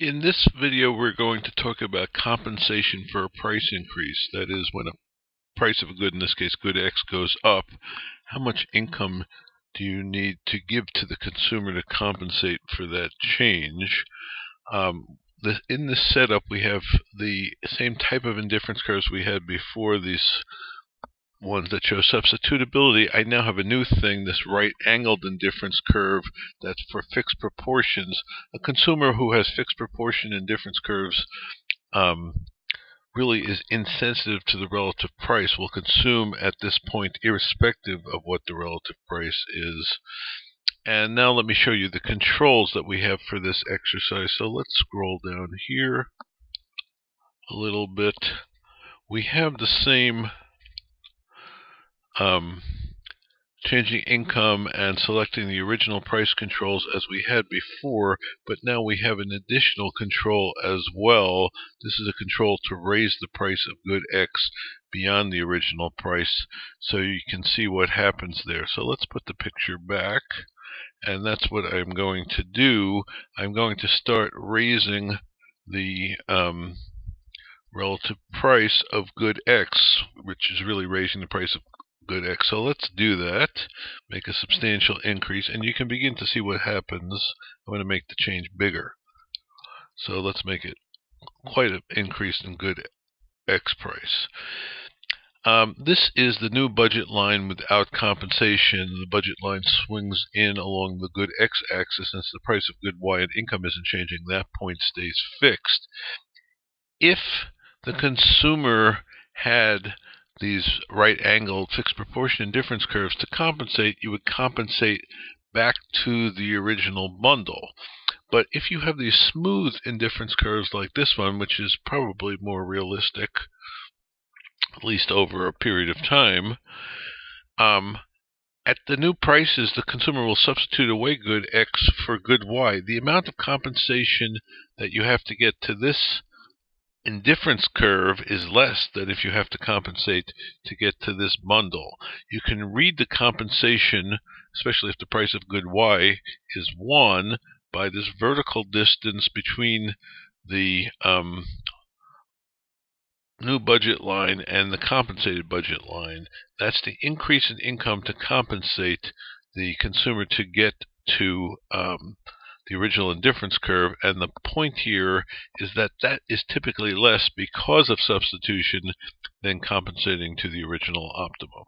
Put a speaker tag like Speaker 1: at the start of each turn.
Speaker 1: In this video, we're going to talk about compensation for a price increase. That is, when a price of a good, in this case good X, goes up, how much income do you need to give to the consumer to compensate for that change? Um, the, in this setup, we have the same type of indifference curves we had before these ones that show substitutability, I now have a new thing, this right-angled indifference curve that's for fixed proportions. A consumer who has fixed proportion indifference curves um, really is insensitive to the relative price, will consume at this point irrespective of what the relative price is. And now let me show you the controls that we have for this exercise. So let's scroll down here a little bit. We have the same um, changing income and selecting the original price controls as we had before, but now we have an additional control as well. This is a control to raise the price of good X beyond the original price so you can see what happens there. So let's put the picture back and that's what I'm going to do. I'm going to start raising the um, relative price of good X, which is really raising the price of good X. So let's do that. Make a substantial increase, and you can begin to see what happens. I'm going to make the change bigger. So let's make it quite an increase in good X price. Um, this is the new budget line without compensation. The budget line swings in along the good X axis since the price of good Y and income isn't changing. That point stays fixed. If the consumer had these right angled fixed proportion indifference curves to compensate, you would compensate back to the original bundle. But if you have these smooth indifference curves like this one, which is probably more realistic, at least over a period of time, um, at the new prices, the consumer will substitute away good X for good Y. The amount of compensation that you have to get to this indifference curve is less than if you have to compensate to get to this bundle. You can read the compensation, especially if the price of good Y is 1, by this vertical distance between the um, new budget line and the compensated budget line. That's the increase in income to compensate the consumer to get to um, the original indifference curve, and the point here is that that is typically less because of substitution than compensating to the original optimum.